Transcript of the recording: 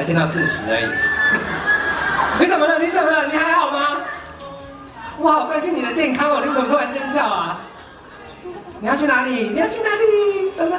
才见到四十而已。你怎么了？你怎么了？你还好吗？我好关心你的健康哦你怎么突然尖叫啊？你要去哪里？你要去哪里？怎么